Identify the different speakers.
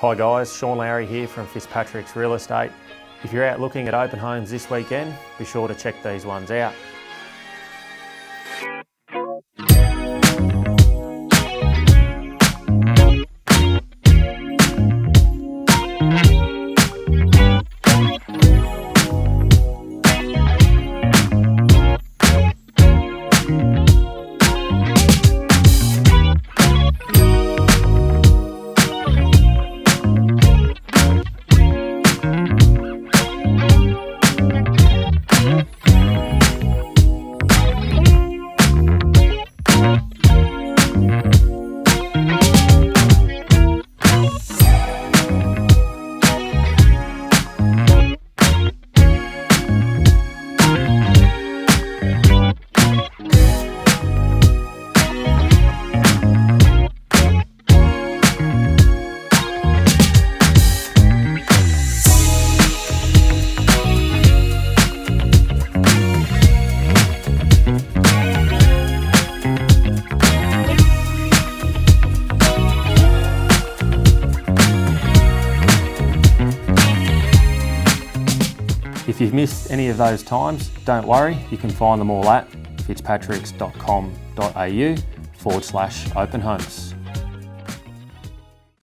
Speaker 1: Hi guys, Shaun Lowry here from Fitzpatrick's Real Estate. If you're out looking at open homes this weekend, be sure to check these ones out. If you've missed any of those times, don't worry, you can find them all at fitzpatricks.com.au forward slash open homes.